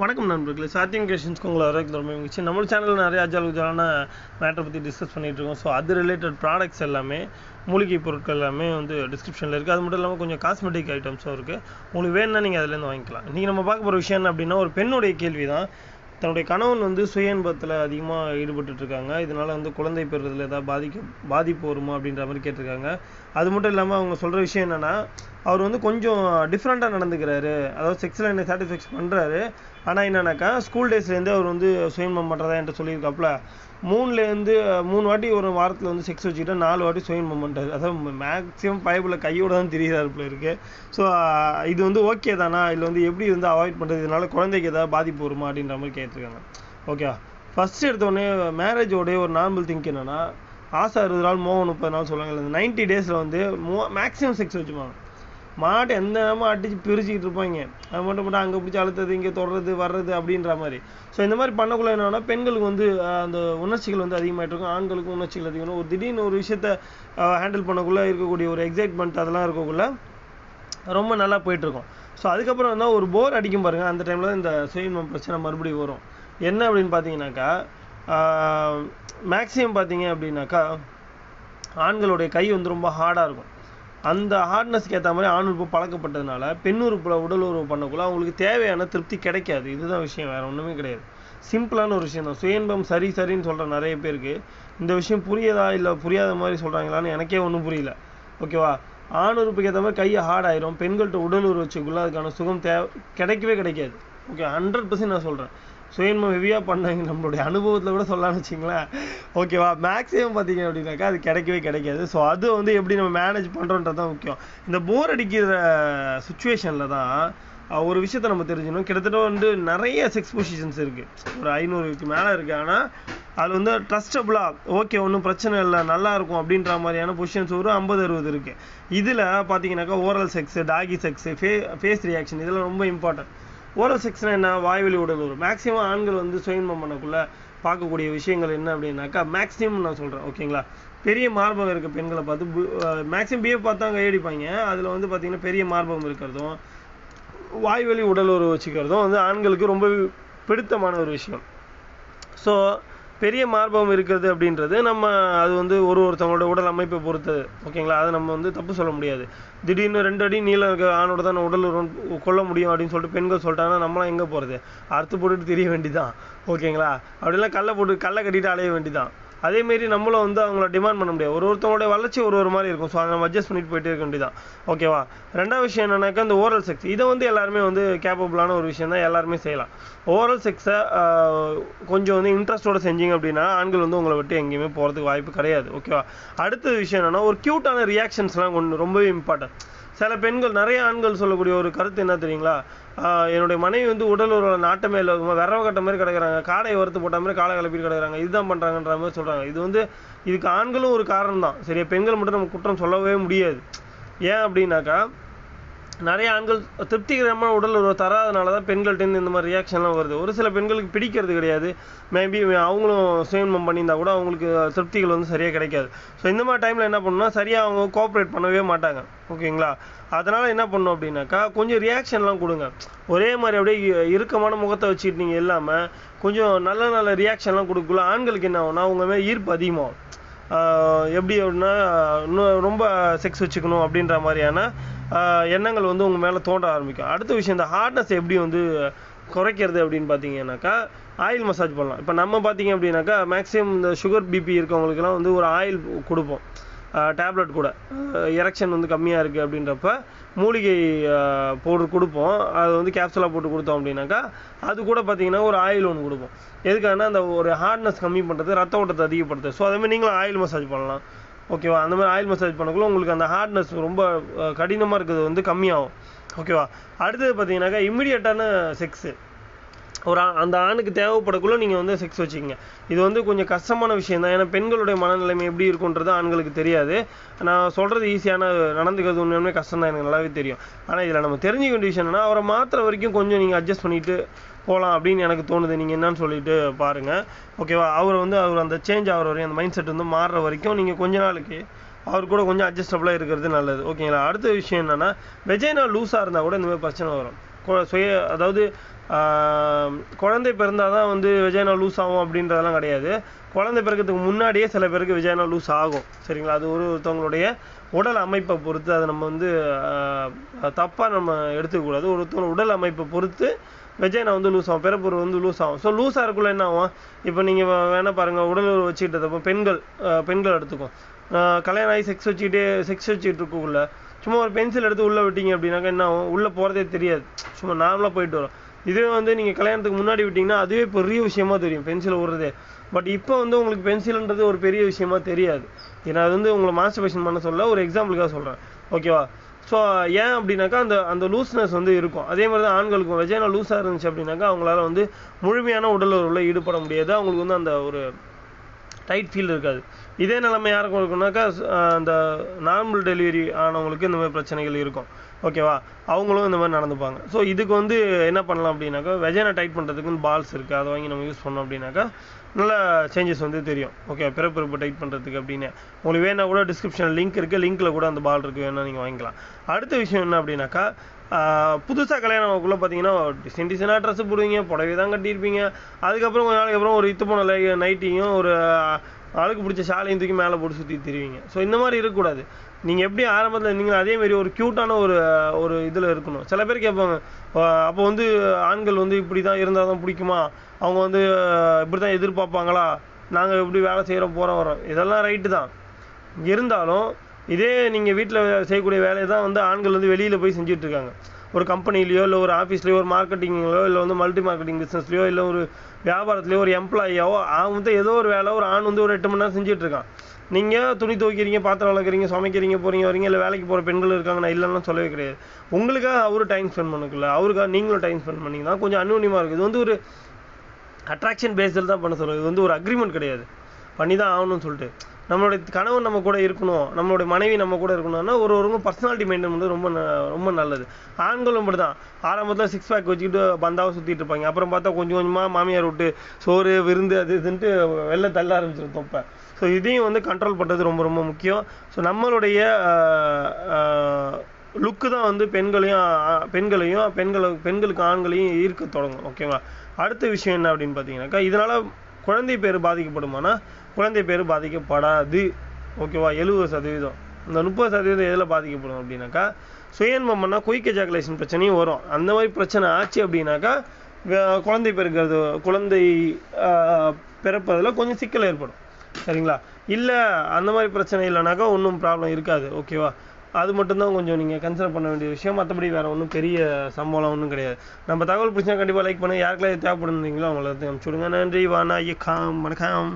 வணக்கம் நண்பர்களே. சாத்தியம் கிரியேஷன்ஸ்க்கு உங்களை வரவேற்க ரொம்ப மகிழ்ச்சி நம்ம சேனலில் நிறைய அஜால் உஜாலான மேட்டரை பற்றி டிஸ்கஸ் பண்ணிட்டு இருக்கோம். ஸோ அது ரிலேட்டட் ப்ராடக்ட்ஸ் எல்லாமே மூலிகை பொருட்கள் எல்லாமே வந்து டிஸ்கிரிப்ஷனில் இருக்குது அது மட்டும் இல்லாமல் கொஞ்சம் காஸ்மெட்டிக் ஐட்டம்ஸும் இருக்குது உங்களுக்கு வேணும்னா நீங்கள் அதுலேருந்து வாங்கிக்கலாம். இன்றைக்கி நம்ம பார்க்க போகிற விஷயம் என்ன அப்படின்னா ஒரு பெண்ணுடைய கேள்வி தான் தன்னுடைய கணவன் வந்து சுய இன்பத்தில் அதிகமாக ஈடுபட்டுட்டு இருக்காங்க. இதனால வந்து குழந்தை பெறுறதுல ஏதாவது பாதிக்க பாதிப்பு வருமா அப்படின்ற மாதிரி கேட்டிருக்காங்க. அது மட்டும் இல்லாமல் அவங்க சொல்கிற விஷயம் என்னென்னா அவர் வந்து கொஞ்சம் டிஃப்ரெண்ட்டாக நடந்துக்கிறாரு. அதாவது செக்ஸில் என்ன சாட்டிஸ்ஃபேக்ஷன் பண்ணுறாரு ஆனால் என்னன்னாக்கா ஸ்கூல் டேஸ்லேருந்து அவர் வந்து சுயன்பம் பண்ணுறதா என்கிட்ட சொல்லியிருக்காப்புல. மூணுலேருந்து மூணு வாட்டி ஒரு வாரத்தில் வந்து செக்ஸ் வச்சுக்கிட்டா நாலு வாட்டி சுயன்பம் பண்ணுறாரு அதாவது மேக்ஸிமம் பயப்பில் கையோட தான் தெரியுறாருப்புல இருக்கு. ஸோ இது வந்து ஓகே தானா? இல்லை வந்து எப்படி வந்து அவாய்ட் பண்ணுறது இதனால குழந்தைக்கு ஏதாவது பாதிப்பு வருமா? அப்படின்ற மாதிரி கேட்டிருக்காங்க. ஓகேவா ஃபஸ்ட் எடுத்தோடனே மேரேஜோடைய ஒரு நார்மல் திங்க் என்னென்னா ஆசை அறுபது நாள் மோகம் முப்பது நாள் சொல்லுவாங்க இந்த நைன்ட்டி டேஸில் வந்து மோ மேக்ஸிமம் செக்ஸ் வச்சுப்பாங்க. மாட்டை எந்த நேரமும் அடித்து பிரிச்சுக்கிட்டு இருப்பாங்க. அது மட்டும் மட்டும் அங்கே பிடிச்சி அழுத்தது இங்கே தொடர்றது வர்றது அப்படின்ற மாதிரி. ஸோ இந்த மாதிரி பண்ணக்குள்ள என்னன்னா பெண்களுக்கு வந்து அந்த உணர்ச்சிகள் வந்து அதிகமாகிட்டு இருக்கும். ஆண்களுக்கும் உணர்ச்சிகள் அதிகம். ஒரு திடீர்னு ஒரு விஷயத்த ஹேண்டில் பண்ணக்குள்ளே இருக்கக்கூடிய ஒரு எக்ஸைட்மெண்ட் அதெல்லாம் இருக்கக்குள்ள ரொம்ப நல்லா போயிட்டுருக்கும் ஸோ அதுக்கப்புறம் வந்து ஒரு போர் அடிக்கும் பாருங்கள் அந்த டைமில் தான் இந்த சுயன்மம் பிரச்சனை மறுபடியும் வரும். என்ன அப்படின்னு பார்த்தீங்கன்னாக்கா மேக்ஸிமம் பார்த்தீங்க அப்படின்னாக்கா ஆண்களுடைய கை வந்து ரொம்ப ஹார்டாக இருக்கும். அந்த ஹார்ட்னஸ்க்கு ஏற்ற மாதிரி ஆண் உறுப்பு பழக்கப்பட்டதுனால பெண் உறுப்பில் உடல் உறவு பண்ணக்குள்ள அவங்களுக்கு தேவையான திருப்தி கிடைக்காது. இதுதான் விஷயம் வேறு ஒன்றுமே கிடையாது. சிம்பிளான ஒரு விஷயம் தான். சுயன்பம் சரி சரின்னு சொல்கிற நிறைய பேருக்கு இந்த விஷயம் புரியுதா இல்லை புரியாத மாதிரி சொல்கிறாங்களான்னு எனக்கே ஒன்றும் புரியல. ஓகேவா? ஆண் உறுப்புக்கு ஏற்ற மாதிரி கையை ஹார்ட் ஆயிரும். பெண்கள்கிட்ட உடல் உறவு வச்சுக்குள்ள அதுக்கான சுகம் தேவை கிடைக்கவே கிடைக்காது. ஓகே ஹண்ட்ரட் பர்சன்ட் நான் சொல்கிறேன் சுயன்மம் ஹெவியாக பண்ணாங்க. நம்மளுடைய அனுபவத்தில் கூட சொல்லலாம்னு வச்சிங்களேன். ஓகேவா மேக்ஸிமம் பார்த்தீங்க அப்படின்னாக்கா அது கிடைக்கவே கிடைக்காது. ஸோ அது வந்து எப்படி நம்ம மேனேஜ் பண்ணுறோன்றது தான் முக்கியம். இந்த போர் அடிக்கிற சுச்சுவேஷனில் தான் ஒரு விஷயத்தை நம்ம தெரிஞ்சுக்கணும். கிட்டத்தட்ட வந்து நிறைய செக்ஸ் பொசிஷன்ஸ் இருக்குது ஒரு ஐநூறுக்கு மேலே இருக்குது ஆனால் அது வந்து ட்ரஸ்டபுளாக ஓகே ஒன்றும் பிரச்சனை இல்லை நல்லா இருக்கும் அப்படின்ற மாதிரியான பொசிஷன்ஸ் ஒரு ஐம்பது அறுபது இருக்குது இதில் பார்த்தீங்கன்னாக்கா ஓரல் செக்ஸ் டாகி செக்ஸ் ஃபே ஃபேஸ் ரியாக்ஷன் இதெல்லாம் ரொம்ப இம்பார்ட்டன்ட் ஓரல் செக்ஸ்னா என்ன வாய்வெளி உடல் உறவு மேக்ஸிமம் ஆண்கள் வந்து சுயன்மம் பண்ணக்குள்ள பார்க்கக்கூடிய விஷயங்கள் என்ன அப்படின்னாக்கா மேக்ஸிமம் நான் சொல்கிறேன் ஓகேங்களா பெரிய மார்பகம் இருக்க பெண்களை பார்த்து மேக்ஸிமம் பிஏ பார்த்தா கையடிப்பாங்க அதில் வந்து பார்த்தீங்கன்னா பெரிய மார்பகம் இருக்கிறதும் வாய்வெளி உடல் உறவு வச்சுக்கிறதும் வந்து ஆண்களுக்கு ரொம்ப பிடித்தமான ஒரு விஷயம். ஸோ பெரிய மார்பகம் இருக்கிறது அப்படின்றது நம்ம அது வந்து ஒரு ஒருத்தவங்களோட உடல் அமைப்பை பொறுத்தது ஓகேங்களா? அதை நம்ம வந்து தப்பு சொல்ல முடியாது. திடீர்னு ரெண்டு அடி நீளம் இருக்க ஆணோட தான் உடல் கொல்ல கொள்ள முடியும் அப்படின்னு சொல்லிட்டு பெண்கள் சொல்லிட்டாங்கன்னா நம்மளாம் எங்கே போகிறது அறுத்து போட்டுட்டு தெரிய வேண்டிதான் ஓகேங்களா? அப்படிலாம் கல்லை போட்டு கல்லை கட்டிட்டு அலைய வேண்டிதான் அதேமாரி நம்மளும் வந்து அவங்கள டிமாண்ட் பண்ண முடியாது. ஒரு ஒருத்தவங்களுடைய வளர்ச்சி ஒரு ஒரு மாதிரி இருக்கும். ஸோ அதை நம்ம அட்ஜஸ்ட் பண்ணிட்டு போயிட்டே இருக்க வேண்டியதான் ஓகேவா ரெண்டாவது விஷயம் என்னன்னாக்கா இந்த ஓரல் செக்ஸ் இதை வந்து எல்லாருமே வந்து கேப்பபிளான ஒரு விஷயம் தான் எல்லாருமே செய்யலாம். ஓரல் செக்ஸை கொஞ்சம் வந்து இன்ட்ரெஸ்டோட செஞ்சீங்க அப்படின்னா ஆண்கள் வந்து உங்களை விட்டு எங்கேயுமே போகிறதுக்கு வாய்ப்பு கிடையாது. ஓகேவா அடுத்த விஷயம் என்னன்னா ஒரு க்யூட்டான ரியாக்ஷன்ஸ்லாம் கொண்டு ரொம்பவே இம்பார்ட்டன்ட் சில பெண்கள் நிறைய ஆண்கள் சொல்லக்கூடிய ஒரு கருத்து என்ன தெரியுங்களா? என்னுடைய மனைவி வந்து உடல் ஒரு நாட்டமே இல்லை விரவ கட்ட மாதிரி கிடக்குறாங்க. காடையை வறுத்து போட்ட மாதிரி காலை கிளப்பிட்டு கிடக்குறாங்க. இதுதான் பண்ணுறாங்கன்ற மாதிரி சொல்கிறாங்க இது வந்து இதுக்கு ஆண்களும் ஒரு காரணம் தான் சரியா? பெண்கள் மட்டும் நம்ம குற்றம் சொல்லவே முடியாது. ஏன் அப்படின்னாக்கா நிறைய ஆண்கள் திருப்திகரமான உடல் உறவு தராதனால தான் பெண்கள்கிட்ட இந்த மாதிரி ரியாக்ஷன்லாம் வருது. ஒரு சில பெண்களுக்கு பிடிக்கிறது கிடையாது. மேபி அவங்களும் சுயன்மம் பண்ணியிருந்தா கூட அவங்களுக்கு திருப்திகள் வந்து சரியாக கிடைக்காது. ஸோ இந்த மாதிரி டைமில் என்ன பண்ணணும்னா சரியாக அவங்க கோஆப்ரேட் பண்ணவே மாட்டாங்க. ஓகேங்களா அதனால் என்ன பண்ணணும் அப்படின்னாக்கா கொஞ்சம் ரியாக்ஷன்லாம் கொடுங்க. ஒரே மாதிரி அப்படியே இ- இறுக்கமான முகத்தை வச்சுட்டு நீங்கள் இல்லாமல் கொஞ்சம் நல்ல நல்ல ரியாக்ஷன்லாம் கொடுக்கல ஆண்களுக்கு என்ன ஆகும்னா அவங்க மேலே ஈர்ப்பு அதிகமாகும். எப்படி அப்படின்னா இன்னும் ரொம்ப செக்ஸ் வச்சுக்கணும் அப்படின்ற மாதிரியான எண்ணங்கள் வந்து உங்கள் மேலே தோன்ற ஆரம்பிக்கும். அடுத்த விஷயம் இந்த ஹார்ட்னஸ் எப்படி வந்து குறைக்கிறது அப்படின்னு பார்த்தீங்கன்னாக்கா ஆயில் மசாஜ் பண்ணலாம். இப்போ நம்ம பார்த்தீங்க அப்படின்னாக்கா மேக்ஸிமம் இந்த சுகர் பிபி இருக்கவங்களுக்குலாம் வந்து ஒரு ஆயில் கொடுப்போம். டேப்லெட் கூட. எரெக்ஷன் வந்து கம்மியாக இருக்குது அப்படின்றப்ப மூலிகை பவுடர் கொடுப்போம். அது வந்து கேப்சுலாக போட்டு கொடுத்தோம் அப்படின்னாக்கா அது கூட பார்த்தீங்கன்னா ஒரு ஆயில் ஒன்று கொடுப்போம். எதுக்காகனா அந்த ஒரு ஹார்ட்னஸ் கம்மி பண்ணுறது ரத்த ஓட்டத்தை அதிகப்படுத்துது ஸோ அதே மாதிரி நீங்களும் ஆயில் மசாஜ் பண்ணலாம். ஓகேவா அந்த மாதிரி ஆயில் மசாஜ் பண்ணக்குள்ள உங்களுக்கு அந்த ஹார்ட்னஸ் ரொம்ப கடினமாக இருக்கிறது வந்து கம்மியாகும். ஓகேவா அடுத்தது பார்த்தீங்கன்னாக்கா இம்மிடியட்டான செக்ஸு ஒரு அந்த ஆணுக்கு தேவைப்படக்குள்ள நீங்கள் வந்து செக்ஸ் வச்சுக்கோங்க. இது வந்து கொஞ்சம் கஷ்டமான விஷயம் தான் ஏன்னா பெண்களுடைய மனநிலைமை எப்படி இருக்குன்றது ஆண்களுக்கு தெரியாது. நான் சொல்கிறது ஈஸியான நடந்துக்கிறது ஒன்றுமே கஷ்டம் தான் எனக்கு நல்லாவே தெரியும். ஆனால் இதில் நம்ம தெரிஞ்சுக்க வேண்டிய விஷயம் என்னென்னா அவரை மாத்திர வரைக்கும் கொஞ்சம் நீங்கள் அட்ஜஸ்ட் பண்ணிட்டு போகலாம் அப்படின்னு எனக்கு தோணுது. நீங்கள் என்னன்னு சொல்லிட்டு பாருங்கள் ஓகேவா அவர் வந்து அவர் அந்த சேஞ்ச் ஆகிற வரையும் அந்த மைண்ட் செட் வந்து மாறுற வரைக்கும் நீங்கள் கொஞ்ச நாளைக்கு அவர் கூட கொஞ்சம் அட்ஜஸ்டபுளாக இருக்கிறது நல்லது. ஓகேங்களா அடுத்த விஷயம் என்னென்னா வெஜைனா லூஸாக இருந்தால் கூட இந்த மாதிரி பிரச்சனை வரும். சுய அதாவது குழந்தை பிறந்தால் தான் வந்து விஜயனா லூஸ் ஆகும் அப்படின்றதெல்லாம் கிடையாது. குழந்தை பிறக்கிறதுக்கு முன்னாடியே சில பேருக்கு விஜயனா லூஸ் ஆகும். சரிங்களா? அது ஒரு ஒருத்தவங்களுடைய உடல் அமைப்பை பொறுத்து அதை நம்ம வந்து தப்பாக நம்ம எடுத்துக்கக்கூடாது. ஒருத்தவங்க உடல் அமைப்பை பொறுத்து விஜயனா வந்து லூஸ் ஆகும். பிறப்புறு வந்து லூஸ் ஆகும். ஸோ லூஸாக இருக்குள்ள என்ன ஆகும்? இப்போ நீங்கள் வேணால் பாருங்கள் உடல் வச்சுக்கிட்டதப்போ பெண்கள் பெண்கள் எடுத்துக்கும் கல்யாணம் ஆகி செக்ஸ் வச்சுக்கிட்டே செக்ஸ் வச்சுக்கிட்டு இருக்கக்குள்ள சும்மா ஒரு பென்சில் எடுத்து உள்ளே விட்டீங்க அப்படின்னாக்கா என்ன ஆகும்? உள்ளே போகிறதே தெரியாது. சும்மா நார்மலாக போயிட்டு வரும். இதுவே வந்து நீங்கள் கல்யாணத்துக்கு முன்னாடி விட்டிங்கன்னா அதுவே பெரிய விஷயமா தெரியும் பென்சில் விடுறதே பட் இப்போ வந்து உங்களுக்கு பென்சில்ன்றது ஒரு பெரிய விஷயமா தெரியாது. ஏன்னா அது வந்து உங்களை மாஸ்டர்பேஷன் பண்ண சொல்ல ஒரு எக்ஸாம்பிளுக்காக சொல்கிறேன் ஓகேவா ஸோ ஏன் அப்படின்னாக்கா அந்த அந்த லூஸ்னஸ் வந்து இருக்கும். அதே மாதிரி தான் ஆண்களுக்கும். வெஜைனா லூஸாக இருந்துச்சு அப்படின்னாக்கா அவங்களால வந்து முழுமையான உடல் உறவில் ஈடுபட முடியாது. அவங்களுக்கு வந்து அந்த ஒரு டைட் ஃபீல் இருக்காது. இதே நிலைமை யாருக்கும் இருக்குனாக்கா அந்த நார்மல் டெலிவரி ஆனவங்களுக்கு இந்த மாதிரி பிரச்சனைகள் இருக்கும். ஓகேவா அவங்களும் இந்த மாதிரி நடந்துப்பாங்க. ஸோ இதுக்கு வந்து என்ன பண்ணலாம் அப்படின்னாக்கா வெஜனை டைட் பண்ணுறதுக்குன்னு பால்ஸ் இருக்குது அதை வாங்கி நம்ம யூஸ் பண்ணோம் அப்படின்னாக்கா நல்ல சேஞ்சஸ் வந்து தெரியும். ஓகே பிறப்பிறப்பு டைட் பண்ணுறதுக்கு அப்படின்னு. உங்களுக்கு வேணால் கூட டிஸ்கிரிப்ஷன் லிங்க் இருக்குது லிங்க்கில் கூட அந்த பால் இருக்குது வேணால் நீங்கள் வாங்கிக்கலாம். அடுத்த விஷயம் என்ன அப்படின்னாக்கா புதுசாக கல்யாணம் ஆகக்குள்ள பார்த்தீங்கன்னா டிசைன் டிசைனாக ட்ரெஸ் போடுவீங்க புடவை தான் கட்டியிருப்பீங்க. அதுக்கப்புறம் கொஞ்ச நாளைக்கு அப்புறம் ஒரு இத்து போன லை நைட்டியும் ஒரு ஆளுக்கு பிடிச்ச சாலையும் தூக்கி மேலே போட்டு சுற்றி திரிவீங்க. ஸோ இந்த மாதிரி இருக்கக்கூடாது. நீங்கள் எப்படி ஆரம்பத்தில் இருந்தீங்களோ அதேமாரி ஒரு க்யூட்டான ஒரு ஒரு இதில் இருக்கணும். சில பேர் கேட்பாங்க அப்போ வந்து ஆண்கள் வந்து இப்படி தான் இருந்தால் தான் பிடிக்குமா? அவங்க வந்து இப்படி தான் எதிர்பார்ப்பாங்களா? நாங்கள் எப்படி வேலை செய்கிறோம் போகிறோம் வரோம் இதெல்லாம் ரைட்டு தான். இருந்தாலும் இதே நீங்கள் வீட்டில் செய்யக்கூடிய வேலையை தான் வந்து ஆண்கள் வந்து வெளியில் போய் செஞ்சுட்டு இருக்காங்க ஒரு கம்பெனிலேயோ இல்லை ஒரு ஆஃபீஸ்லேயோ ஒரு மார்க்கெட்டிங்லையோ இல்லை வந்து மல்டி மார்க்கெட்டிங் பிஸ்னஸ்லையோ இல்லை ஒரு வியாபாரத்துலையோ ஒரு எம்ப்ளாயியாவோ அவன் வந்து ஏதோ ஒரு வேலை ஒரு ஆண் வந்து ஒரு எட்டு மணி நேரம் செஞ்சுட்டு இருக்கான் நீங்கள் துணி துவைக்கிறீங்க பாத்திரம் வளர்க்குறீங்க சமைக்கிறீங்க போகிறீங்க வரீங்க இல்லை வேலைக்கு போகிற பெண்கள் இருக்காங்க நான் இல்லைன்னு சொல்லவே கிடையாது. உங்களுக்காக அவரு டைம் ஸ்பெண்ட் பண்ணிக்கல அவருக்காக நீங்களும் டைம் ஸ்பெண்ட் பண்ணிங்கன்னா கொஞ்சம் அந்யூன்யமாக இருக்குது இது வந்து ஒரு அட்ராக்ஷன் பேஸில் தான் பண்ண சொல்லுது இது வந்து ஒரு அக்ரிமெண்ட் கிடையாது. பண்ணி தான் ஆகணும்னு சொல்லிட்டு. நம்மளுடைய கணவன் நம்ம கூட இருக்கணும் நம்மளுடைய மனைவி நம்ம கூட இருக்கணும்னா ஒரு ஒருவங்க பர்சனாலிட்டி மெயின்டைன் பண்ணுறது ரொம்ப ந- ரொம்ப நல்லது. ஆண்களும் இப்படி தான் ஆரம்பத்தில் சிக்ஸ் பேக் வச்சுக்கிட்டு பந்தாவை சுற்றிட்டு இருப்பாங்க. அப்புறம் பார்த்தா கொஞ்சம் கொஞ்சமாக மாமியார் விட்டு சோறு விருந்து அது இதுன்ட்டு வெளில தள்ள ஆரம்பிச்சிடும் தொப்பை. ஸோ இதையும் வந்து கண்ட்ரோல் பண்ணுறது ரொம்ப ரொம்ப முக்கியம். ஸோ நம்மளுடைய லுக்கு தான் வந்து பெண்களையும் பெண்களையும் பெண்களை பெண்களுக்கு ஆண்களையும் ஈர்க்க தொடங்கும். ஓகேவா அடுத்த விஷயம் என்ன அப்படின்னு பார்த்தீங்கன்னாக்கா இதனால் குழந்தை பேர் பாதிக்கப்படுமானா குழந்தை பேர் பாதிக்கப்படாது. ஓகேவா? எழுபது சதவீதம். இந்த முப்பது சதவீதம் எதில் பாதிக்கப்படும் அப்படின்னாக்கா சுயன்பம்னா குயிக்க குயிக் பிரச்சனையும் வரும். அந்த மாதிரி பிரச்சனை ஆச்சு அப்படின்னாக்கா குழந்தை பிறக்கிறது குழந்தை பிறப்பதில் கொஞ்சம் சிக்கல் ஏற்படும். சரிங்களா? இல்லை அந்த மாதிரி பிரச்சனை இல்லைனாக்கா ஒன்றும் ப்ராப்ளம் இருக்காது. ஓகேவா? அது மட்டும்தான் கொஞ்சம் நீங்கள் கன்சிடர் பண்ண வேண்டிய விஷயம். மற்றபடி வேறு ஒன்றும் பெரிய சம்பளம் ஒன்றும் கிடையாது. நம்ம தகவல் பிடிச்சா கண்டிப்பாக லைக் பண்ணுங்கள் யாருக்கெல்லாம் இது தேவைப்படுறீங்களோ அவங்கள வந்து விடுங்க. நன்றி. வானா ஐயக்காம் வணக்கம்.